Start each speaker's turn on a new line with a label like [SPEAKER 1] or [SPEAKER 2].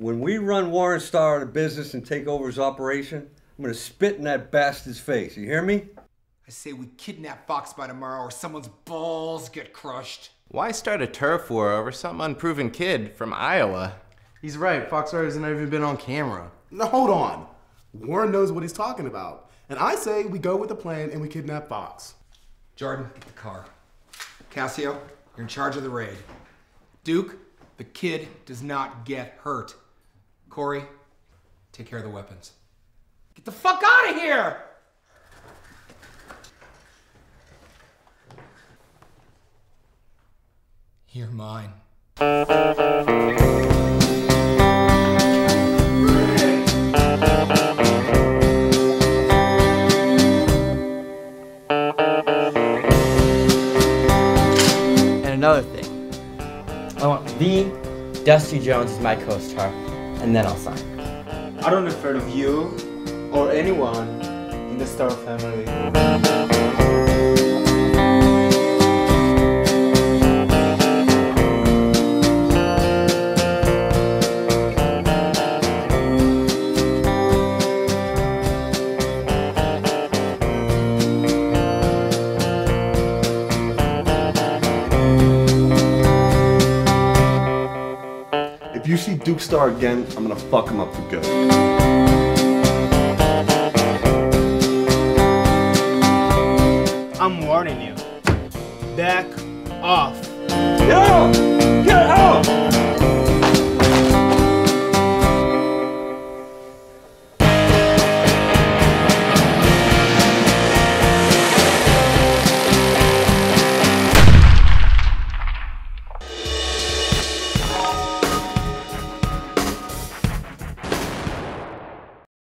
[SPEAKER 1] when we run Warren Star out of business and take over his operation, I'm gonna spit in that bastard's face. You hear me?
[SPEAKER 2] I say we kidnap Fox by tomorrow or someone's balls get crushed.
[SPEAKER 3] Why start a turf war over some unproven kid from Iowa?
[SPEAKER 4] He's right. Foxfire hasn't even been on camera.
[SPEAKER 5] Now hold on. Warren knows what he's talking about. And I say we go with the plan and we kidnap Fox.
[SPEAKER 2] Jordan, get the car. Cassio, you're in charge of the raid. Duke, the kid does not get hurt. Corey, take care of the weapons. Get the fuck out of here! You're mine.
[SPEAKER 6] And another thing, I want the Dusty Jones as my co-star, and then I'll sign.
[SPEAKER 7] I don't refer to you or anyone in the Star family.
[SPEAKER 8] If you see Duke Star again, I'm gonna fuck him up for good.
[SPEAKER 7] I'm warning you. Back off.
[SPEAKER 8] Yeah!